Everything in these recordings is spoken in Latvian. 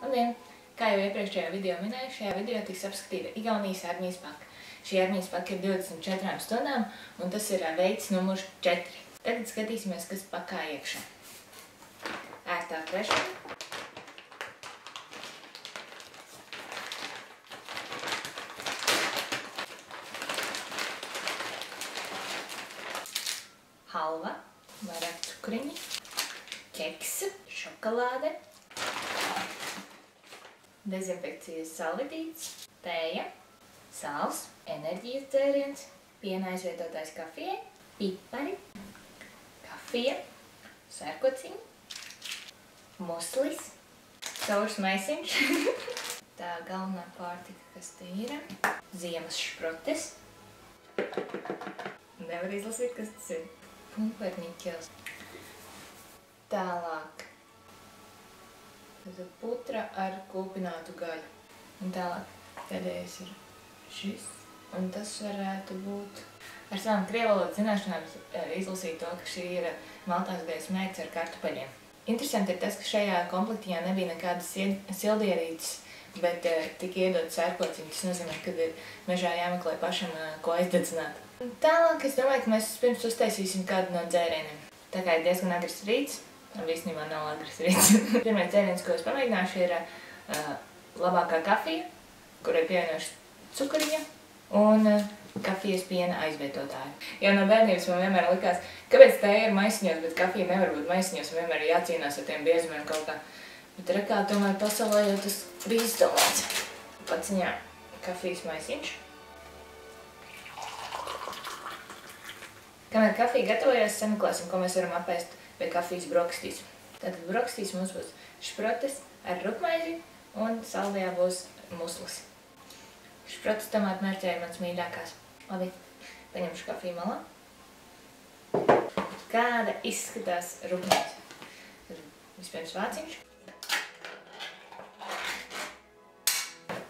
Labdien! Kā jau iepriekšējā video minēju, šajā video tiks apskatīta Igaunijas armijas paka. Šī armijas paka ir 24 stundām, un tas ir veids numurs 4. Tagad skatīsimies, kas pakā iekšā. Ērtā krešana. Halva, vairāk cukuriņi, ķeksa, šokolāde, dezinfekcijas salvetītes, tēja, sāls, enerģijas dzēriens, piena aizvietotājs kafijai, pipari, kafija, sērkociņi, muslis, caurs maisiņš, tā galvenā pārtika, kas te ir, ziemas šprotes, nevar izlasīt, kas tas ir, pumperniķels, tālāk, Tad putra ar kūpinātu gaļu. Un tālāk pēdējais ir šis. Un tas varētu būt... Ar savām krievalodas zināšanām izlasīt to, ka šī ir maltās gaļas mērķis ar kartupeļiem. Interesanti ir tas, ka šajā komplektijā nebija nekādas sildierītes, bet uh, tika iedot sērkociņi. Tas nozīmē, ka ir mežā jāmeklē pašam, uh, ko aizdedzināt. Tālāk es domāju, ka mēs pirms uztaisīsim kādu no dzērieniem. Tā kā ir diezgan agrs rīts, Īstenībā nav agres rīts. Pirmais dzēriens, ko es pamēģināšu, ir uh, labākā kafija, kurai pievienošu cukuriņa un uh, kafijas piena aizvietotāju. Jo no bērnības man vienmēr likās, kāpēc tā ir maisiņos, bet kafija nevar būt maisiņos, vienmēr ir jācīnās ar tiem biezumiem kaut kā. Bet rekā tomēr pasaulē jau tas bija izdomāts. Paciņā kafijas maisiņš. Kamēr kafija gatavojas, sameklēsim, ko mēs varam apēst pie kafijas brokastīs. Tātad brokastīs mums būs šprotes ar rupmaizi un saldajā būs muslis. Šprotes tomātu mērķē ir mans mīļākās. Labi, paņemšu kafiju malā. Kāda izskatās rupmaizi? Tad vispirms vāciņš.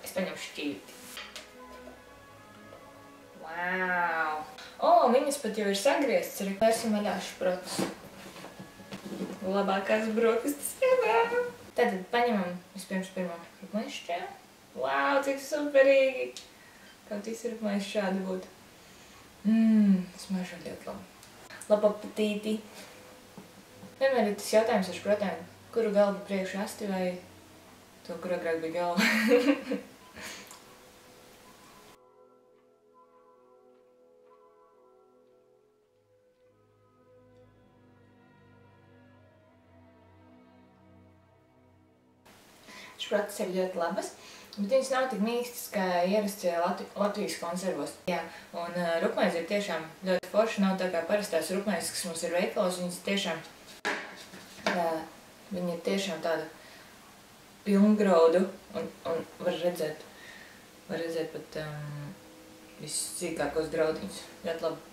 Es paņemšu šķīviti. Wow! O, viņas pat jau ir sagrieztas, vērsim vaļā šprotes labākās brokastis ever. Tad paņemam vispirms pirmo šķēlu. Wow, cik superīgi! Kaut visu rupmaišu šādi būtu. Mmm, smaržo ļoti labi. Labu apetīti! Vienmēr ir tas jautājums ar šprotēm, kuru galvu priekšu asti vai to, kur agrāk bija galva. Šprotas ir ļoti labas, bet viņas nav tik mīkstas, kā ierasts Latvi Latvijas konservos. Jā, un uh, rupmaize ir tiešām ļoti forša, nav tā kā parastās rupmaizes, kas mums ir veikalos, viņas tiešām, uh, viņa ir tiešām tāda pilngraudu, un, un var redzēt, var redzēt pat um, vissīkākos graudiņus. Ļoti labi.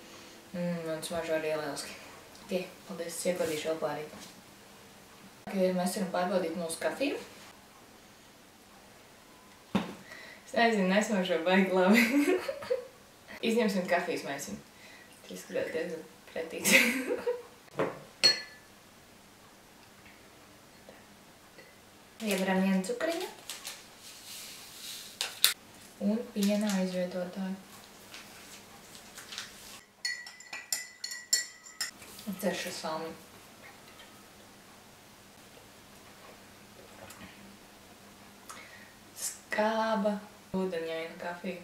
Mm, un smaržo arī lieliski. Ok, paldies, es iekodīšu vēl pārīt. Mēs varam pārbaudīt mūsu kafiju. Es nezinu, nesmaržo baigi labi. Izņemsim kafijas maisiņu. Tas izskatās diezgan pretīgs. Ievaram vienu cukuriņu. Un piena aizvietotāju. Ceršu salmi. Skāba ūdeņaina kafija.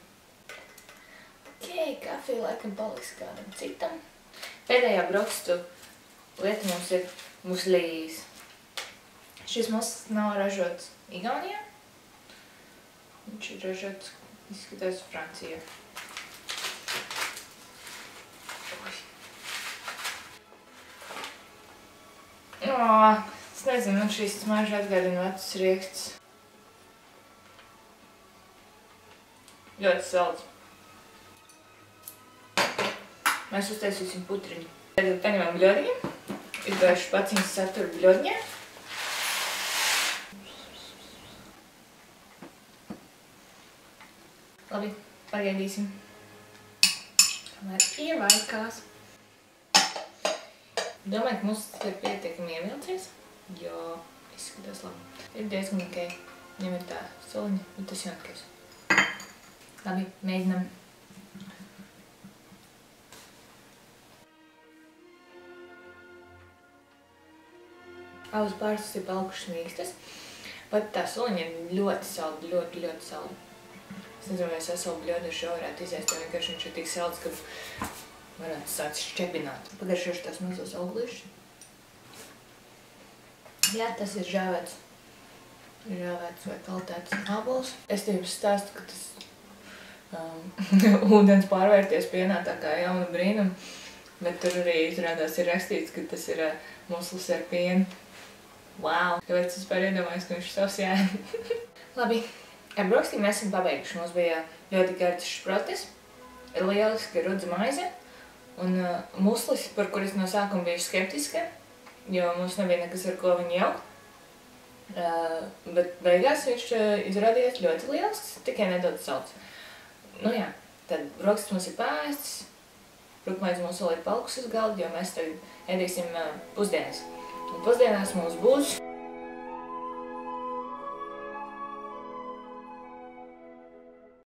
Ok, kafija laikam paliks kādam citam. Pēdējā brokstu lieta mums ir muslīs. Šis muslis nav ražots Igaunijā. Viņš ir ražots, izskatās, Francijā. Oh, es nezinu, man šīs smarža atgādina vecus riekstus. Ļoti salds. Mēs uztaisīsim putriņu. Tagad paņemam bļodiņu. Izgājuši paciņas saturu bļodiņā. Labi, pagaidīsim. Kamēr ievaikās. Domāju, ka mums ir pietiekami ievilcies, jo izskatās labi. Ir diezgan ok. Viņam ir tā soliņa, bet tas jaunākais. Labi, mēģinam. Abas pārstas ir palikušas mīkstas. Pat tā soliņa ir ļoti salda, ļoti, ļoti salda. Es nezinu, vai esmu bļodu ar šo varētu izēst, jo vienkārši viņš ir tik salds, ka varētu sākt šķebināt. Pagaršošu tās mazos auglīšus. Jā, tas ir žāvēts. Žāvēts vai kaltēts ābols. Es tev stāstu, ka tas um, ūdens pārvērties pienā tā kā jauna brīnuma, bet tur arī izrādās ir rakstīts, ka tas ir uh, muslis ar pienu. Wow! Tāpēc es vispār iedomājos, ka viņš ir savs jā. Labi, ar brokstīm mēs esam pabeiguši. Mums bija ļoti gardas šprotes, lieliski rudza maize un uh, muslis, par kur es no sākuma biju skeptiska, jo mums nebija nekas ar ko viņu jaukt. Uh, bet beigās viņš uh, izrādījās ļoti liels, tikai nedaudz salds. Nu jā, tad brokstis mums ir pēsts, rukmaiz mums vēl ir palikusi uz galda, jo mēs tagad ēdīsim uh, pusdienas. Un pusdienās mums būs